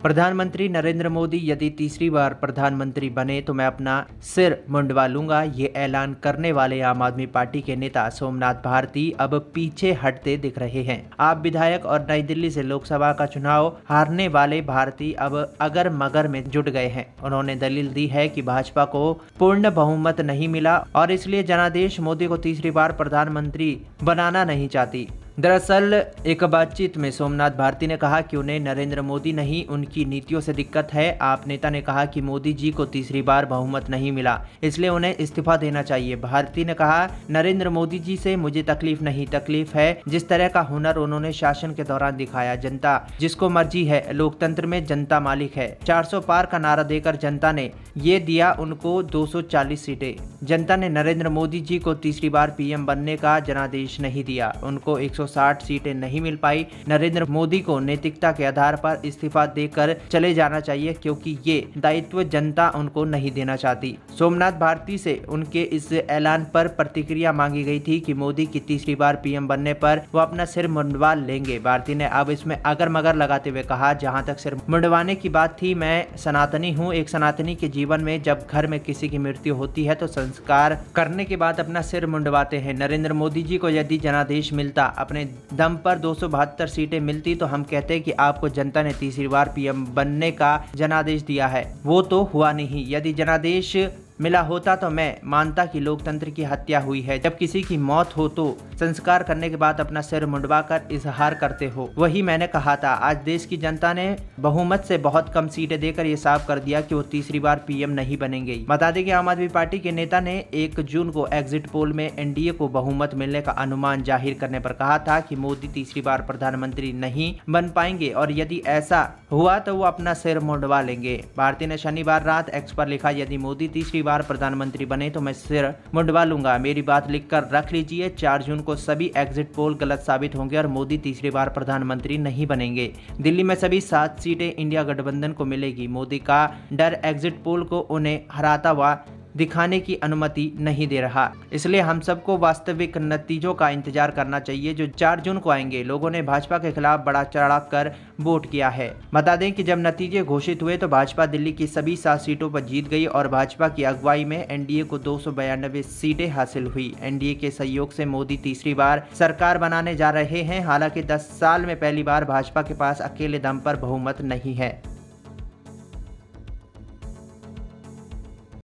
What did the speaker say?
प्रधानमंत्री नरेंद्र मोदी यदि तीसरी बार प्रधानमंत्री बने तो मैं अपना सिर मुंडवा लूँगा। ये ऐलान करने वाले आम आदमी पार्टी के नेता सोमनाथ भारती अब पीछे हटते दिख रहे हैं। आप विधायक और नई दिल्ली से लोकसभा का चुनाव हारने वाले भारती अब अगर मगर में जुट गए हैं। उन्होंने दलील दी है कि भाजपा को पूर्ण बहुमत नहीं मिला और इसलिए जनादेश मोदी को तीसरी बार प्रधानमंत्री बनाना नहीं चाहती। दरअसल, एक बातचीत में सोमनाथ भारती ने कहा कि उन्हें नरेंद्र मोदी नहीं, उनकी नीतियों से दिक्कत है। आप नेता ने कहा कि मोदी जी को तीसरी बार बहुमत नहीं मिला, इसलिए उन्हें इस्तीफा देना चाहिए। भारती ने कहा, नरेंद्र मोदी जी से मुझे तकलीफ़ नहीं, तकलीफ़ है। जिस तरह का हुनर उन्होंने शासन के दौरान दिखाया, जनता जिसको मर्ज़ी है, लोकतंत्र में जनता मालिक है। चार सौ पार का नारा देकर जनता ने ये दिया उनको दो सौ चालीस सीटें। जनता ने नरेंद्र मोदी जी को तीसरी बार पीएम बनने का जनादेश नहीं दिया। उनको एक सौ 160 सीटें नहीं मिल पाई। नरेंद्र मोदी को नैतिकता के आधार पर इस्तीफा देकर चले जाना चाहिए, क्योंकि ये दायित्व जनता उनको नहीं देना चाहती। सोमनाथ भारती से उनके इस ऐलान पर प्रतिक्रिया मांगी गई थी कि मोदी की तीसरी बार पीएम बनने पर वो अपना सिर मुंडवा लेंगे। भारती ने अब इसमें अगर मगर लगाते हुए कहा, जहाँ तक सिर मुंडवाने की बात थी, मैं सनातनी हूँ। एक सनातनी के जीवन में जब घर में किसी की मृत्यु होती है तो संस्कार करने के बाद अपना सिर मुंडवाते हैं। नरेंद्र मोदी जी को यदि जनादेश मिलता, अपने अपने दम पर दो सौ बहत्तर सीटें मिलती तो हम कहते कि आपको जनता ने तीसरी बार पीएम बनने का जनादेश दिया है। वो तो हुआ नहीं। यदि जनादेश मिला होता तो मैं मानता कि लोकतंत्र की हत्या हुई है। जब किसी की मौत हो तो संस्कार करने के बाद अपना सिर मुंडवा कर इजहार करते हो। वही मैंने कहा था। आज देश की जनता ने बहुमत से बहुत कम सीटें देकर ये साफ़ कर दिया कि वो तीसरी बार पीएम नहीं बनेंगे। बता दें कि आम आदमी पार्टी के नेता ने एक जून को एग्जिट पोल में एनडीए को बहुमत मिलने का अनुमान ज़ाहिर करने पर कहा था कि मोदी तीसरी बार प्रधानमंत्री नहीं बन पाएँगे और यदि ऐसा हुआ तो वो अपना सिर मुंडवा लेंगे। भारतीय ने शनिवार रात एक्स पर लिखा, यदि मोदी तीसरी बार प्रधानमंत्री बने तो मैं सिर मुंडवा लूँगा। मेरी बात लिखकर रख लीजिए। चार जून को सभी एग्जिट पोल गलत साबित होंगे और मोदी तीसरी बार प्रधानमंत्री नहीं बनेंगे। दिल्ली में सभी सात सीटें इंडिया गठबंधन को मिलेगी। मोदी का डर एग्जिट पोल को उन्हें हराता हुआ दिखाने की अनुमति नहीं दे रहा। इसलिए हम सबको वास्तविक नतीजों का इंतज़ार करना चाहिए, जो चार जून को आएँगे। लोगों ने भाजपा के खिलाफ बड़ा चढ़ा कर वोट किया है। बता दें कि जब नतीजे घोषित हुए तो भाजपा दिल्ली की सभी सात सीटों पर जीत गई और भाजपा की अगुवाई में एनडीए को दो सीटें हासिल हुई। एनडीए के सहयोग से मोदी तीसरी बार सरकार बनाने जा रहे हैं। हालाँकि दस साल में पहली बार भाजपा के पास अकेले दम पर बहुमत नहीं है।